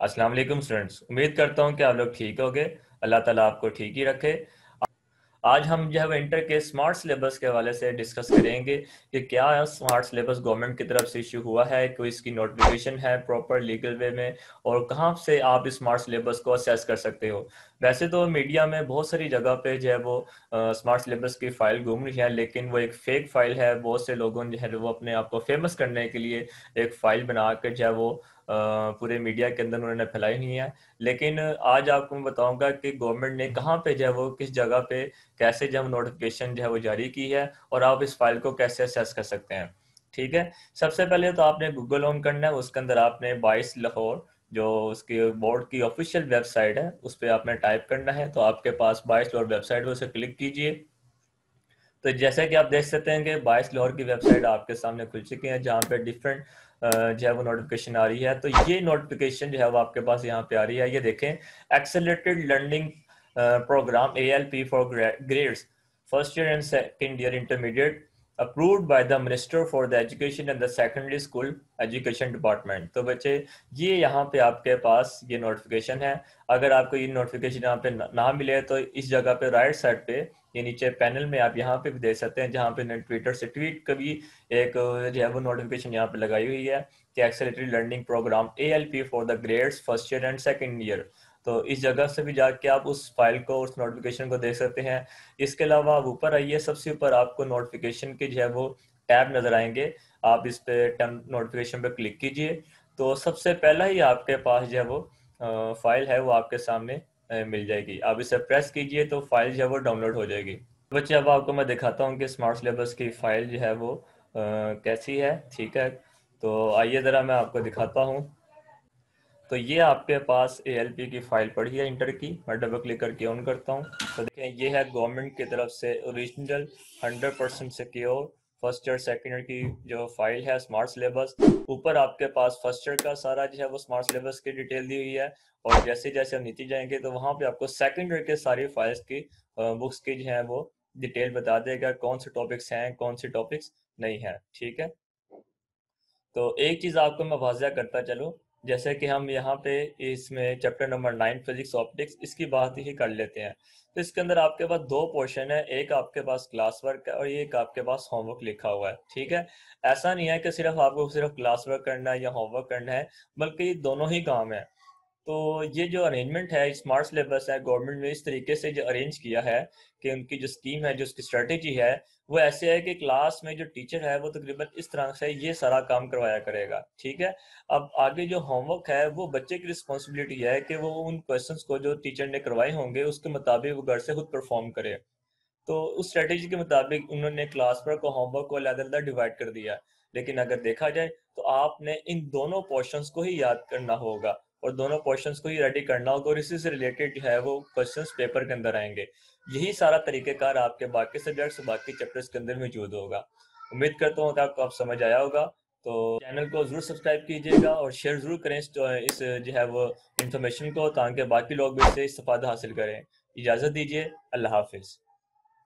अस्सलाम वालेकुम स्टूडेंट्स। उम्मीद करता हूँ कि आप लोग ठीक होंगे। अल्लाह ताला आपको ठीक ही रखे। आज हम जो है इंटर के स्मार्ट सिलेबस के हवाले से डिस्कस करेंगे कि क्या स्मार्ट सिलेबस गवर्नमेंट की तरफ़ से इशू हुआ है, कोई इसकी नोटिफिकेशन है प्रॉपर लीगल वे में, और कहाँ से आप स्मार्ट सिलेबस को असेस कर सकते हो। वैसे तो मीडिया में बहुत सारी जगह पे जो है वो स्मार्ट सिलेबस की फ़ाइल घूम रही है, लेकिन वो एक फेक फ़ाइल है। बहुत से लोगों ने जो है वो अपने आप को फ़ेमस करने के लिए एक फ़ाइल बना कर जो है वो पूरे मीडिया के अंदर उन्होंने फैलाई नहीं है। लेकिन आज आपको मैं बताऊँगा कि गवर्नमेंट ने कहाँ पे जो है वो, किस जगह पे कैसे जब नोटिफिकेशन जो है वो जारी की है और आप इस फ़ाइल को कैसे असेस कर सकते हैं। ठीक है? सबसे पहले तो आपने गूगल ऑन करना है, उसके अंदर आपने बाईस लाहौर जो उसकी बोर्ड की ऑफिशियल वेबसाइट है, उस पर आपने टाइप करना है। तो आपके पास बाईस लाहौर वेबसाइट है, उसे क्लिक कीजिए। तो जैसे कि आप देख सकते हैं कि बाईस लाहौर की वेबसाइट आपके सामने खुल चुकी है, जहाँ पे डिफरेंट जो है वो नोटिफिकेशन आ रही है। तो ये नोटिफिकेशन जो है वो आपके पास यहाँ पे आ रही है। ये देखें accelerated learning programme A L P for grades first year and second year intermediate approved by the minister for the education and the secondary school education department तो बच्चे, ये यहाँ पे आपके पास ये नोटिफिकेशन है। अगर आपको ये नोटिफिकेशन यहाँ पे ना मिले तो इस जगह पे राइट साइड पे, ये नीचे पैनल में आप यहाँ पे भी देख सकते हैं, जहाँ पे ट्विटर से ट्वीट का भी एक जो है वो नोटिफिकेशन यहाँ पे लगाई हुई है कि acceleratory learning programme A L P for the grades first year and second year तो इस जगह से भी जाके आप उस फ़ाइल को उस नोटिफिकेशन को देख सकते हैं। इसके अलावा आप ऊपर आइए सबसे ऊपर आपको नोटिफिकेशन के जो है वो टैब नज़र आएँगे। आप इस पे नोटिफिकेशन पे क्लिक कीजिए। तो सबसे पहला ही आपके पास जो है वो फ़ाइल है वो आपके सामने मिल जाएगी। आप इसे प्रेस कीजिए तो फ़ाइल जो है वो डाउनलोड हो जाएगी। बच्चे अब आपको मैं दिखाता हूँ कि स्मार्ट सिलेबस की फ़ाइल जो है वो आ, कैसी है ठीक है? तो आइए ज़रा मैं आपको दिखाता हूँ। तो ये आपके पास एएलपी की फ़ाइल पड़ी है इंटर की। मैं डबल क्लिक करके ऑन करता हूँ। तो देखें, ये है गवर्नमेंट की तरफ़ से original hundred percent secure first year second year की जो फ़ाइल है स्मार्ट सिलेबस ऊपर आपके पास फ़र्स्ट ईयर का सारा जो है, वो स्मार्ट सिलेबस की डिटेल दी हुई है। और जैसे जैसे हम नीचे जाएँगे तो वहाँ पे आपको सेकेंड ईयर के सारी फाइल्स की बुक्स की जो है, वो डिटेल बता देगा, कौन से टॉपिक्स हैं, कौन से टॉपिक्स नहीं है। ठीक है? तो एक चीज़ आपको मैं वाजिया करता चलूँ। जैसे कि हम यहाँ पे इसमें chapter number nine physics optics इसकी बात ही कर लेते हैं। तो इसके अंदर आपके पास दो पोर्शन है, एक आपके पास क्लास वर्क है और एक आपके पास होमवर्क लिखा हुआ है, ठीक है? ऐसा नहीं है कि सिर्फ़ आपको सिर्फ़ क्लास वर्क करना है या होमवर्क करना है, बल्कि दोनों ही काम है। तो ये जो अरेंजमेंट है स्मार्ट सिलेबस है गवर्नमेंट ने इस तरीके से जो अरेंज किया है कि उनकी जो स्कीम है, जो उसकी स्ट्रेटेजी है, वो ऐसे है कि क्लास में जो टीचर है, वो तकरीबन इस तरह से ये सारा काम करवाया करेगा, ठीक है? अब आगे जो होमवर्क है, वो बच्चे की रिस्पॉन्सिबिलिटी है कि वो उन क्वेश्चन को जो टीचर ने करवाए होंगे, उसके मुताबिक वो घर से खुद परफॉर्म करे। तो उस स्ट्रेटेजी के मुताबिक उन्होंने क्लास वर्क और होमवर्क को अलग डिवाइड कर दिया। लेकिन अगर देखा जाए तो आपने इन दोनों पोर्शन को ही याद करना होगा। और दोनों क्वेश्चंस को ही रेडी करना होगा और इसी से रिलेटेड जो है वो क्वेश्चंस पेपर के अंदर आएँगे। यही सारा तरीकेकार आपके बाकी सब्जेक्ट्स बाकी चैप्टर्स के अंदर मौजूद होगा। उम्मीद करता हूँ कि आपको आप समझ आया होगा। तो चैनल को ज़रूर सब्सक्राइब कीजिएगा और शेयर ज़रूर करें इस जो है वो इन्फॉर्मेशन को ताकि बाकी लोग भी इससे इस्तेफादा हासिल करें। इजाज़त दीजिए। अल्लाह हाफिज़।